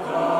God.